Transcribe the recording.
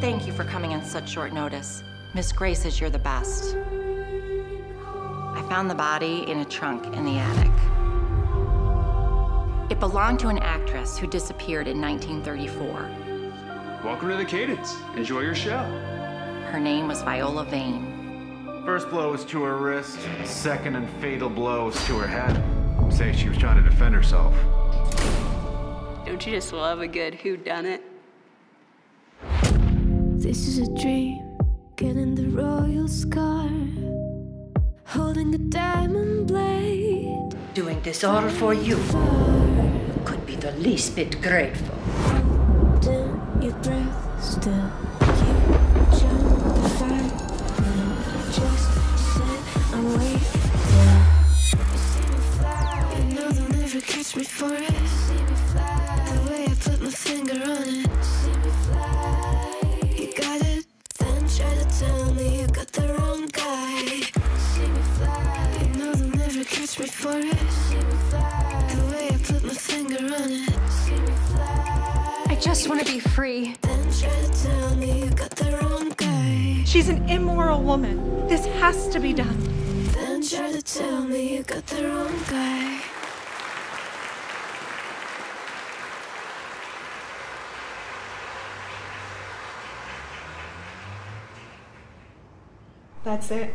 Thank you for coming on such short notice. Miss Gray says you're the best. I found the body in a trunk in the attic. It belonged to an actress who disappeared in 1934. Welcome to the Cadence. Enjoy your show. Her name was Viola Vane. First blow was to her wrist. Second and fatal blow was to her head. Say she was trying to defend herself. Don't you just love a good whodunit? This is a dream, getting the royal scar, holding a diamond blade. Doing this all for you. Could be the least bit grateful. Dim your breath still. You jump the fire. Just sit and wait. You see me fly. You know they'll never catch me for it. Never me for it. See me fly. The way I put my finger on it. See me fly. I just want to be free. Then try to tell me you got the wrong guy. She's an immoral woman. This has to be done. Then try to tell me you got the wrong guy. That's it.